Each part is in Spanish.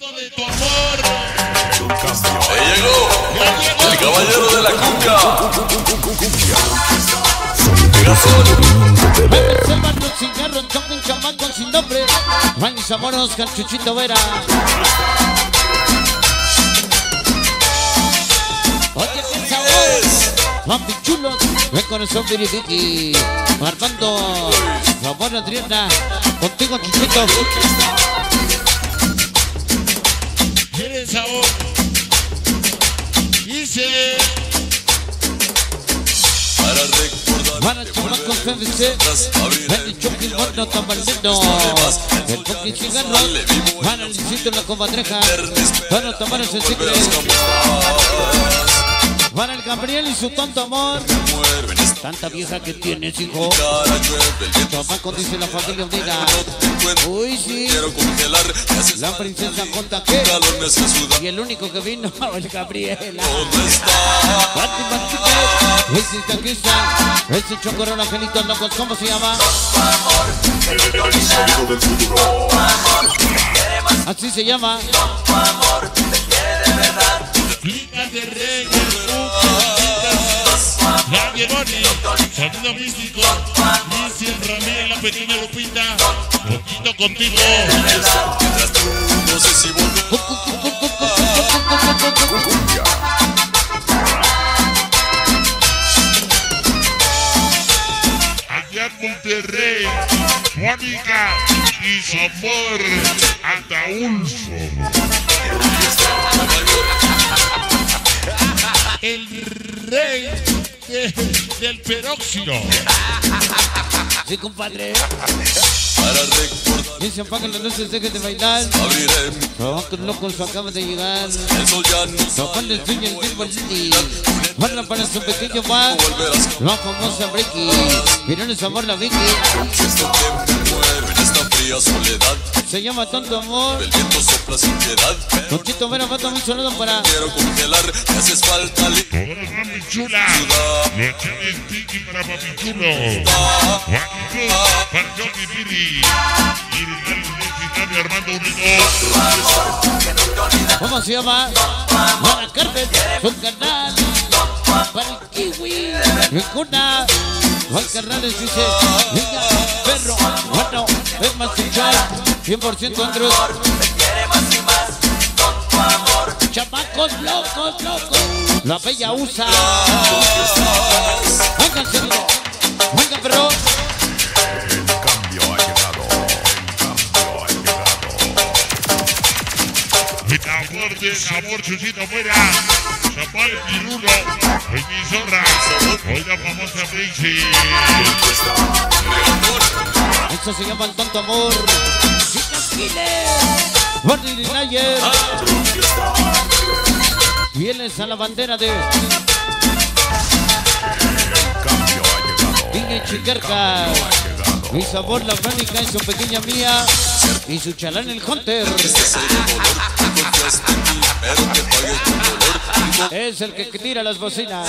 De tu amor. Ahí llegó el caballero de la cumbia. Salvando cigarro, toca un chamaco sin nombre. Juan y Zamoros, Chuchito Vera. Oye, qué sabor. Ven con el zombie Vicky. Armando, Zamora Adriana. Contigo, Chuchito. Sabor? Dice. Para recordar Para chamacos el fucking cigarro. Para el sitio la comadreja. Para tomar ese cicle. Para el Gabriel y su tonto amor. mueven Tanta vieja que tienes, hijo. Chamaco dice la familia unida. Uy, sí. La princesa conta que. Y el único que vino, el Gabriela. ¿dónde está? Pati Martínez, ese taquista, ese chocorón angelitos locos, ¿cómo se llama? Así se llama. De Nadie Boni, sonido místico, Cristian Ramírez, la pequeña Lupita, poquito contigo. No sé si Allá en Monterrey, Mónica y su amor, Ataulfo. El rey de- del peróxido. Sí, compadre. para recordar Dice, apagan las luces, dejen de bailar. abriré mi Trabajos locos acaban de llegar. el sol ya no Tocando el sueño el tiempo Lili. Banda para su pequeño más. volverás La famosa Breaky. Miren el amor la Vicky. Fría soledad Se llama Tanto Amor. el viento sopla sin piedad Conchito Vera, manda un saludo para quiero congelar me haces falta li- Todas mami chula. Los chaves Tiki para papi chulo. Juanito para Johnny Piri. Y Rinaldo Armando Unido. ¿Cómo se llama? Para Carmen, su canal. Para el kiwi. Mi cuna. Juan Carrales dice, niña, perro, bueno, es más escuchar. 100% Andrews. Chamacos locos, locos. La bella usa. De sabor chuchito fuera. Zapal pirulo. Mi zorra. Hoy la famosa. Eso se llama el tonto amor. Chicas Killer. Barney Nayer. Fieles a la bandera de DJ Chiquerca. Mi sabor la Fránica y su pequeña mía. Y su chalán el Hunter. en Es el que tira las bocinas.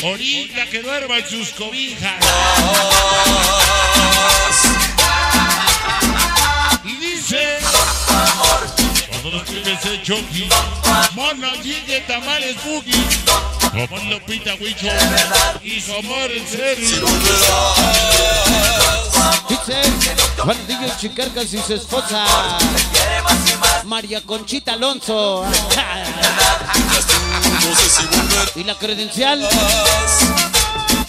no Orilla que duerma en sus cobijas. Y dice. Cuando los pibes choqui. Mono, llegue, tamales, boogie. Como Lupita Huicho. Y su amor en serio. Dice Juan DJ Chiquercas y su esposa. María Conchita Alonso. Y la credencial.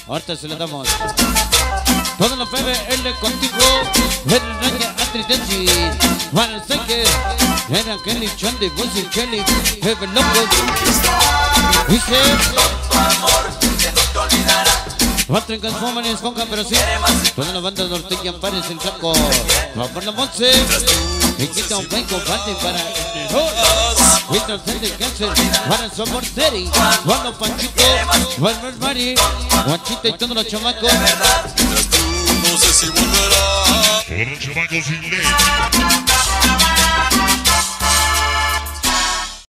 Ahorita se la damos. Todo lo PBL contigo. Juan Alceque. Era Kelly Chondi, Busi Kelly. Bebe Loco. Dice. Cuatro Transformers con pero sí. Toda la banda norteña Ampares el Caco. Va por la Monse. Y quita un buen combate para el mejor. Windows del cáncer. Para Somor City. Juan Panchito. Juan Mari. Guachita y todos los chamacos. mientras no sé si volverás Todos los chamacos inglés.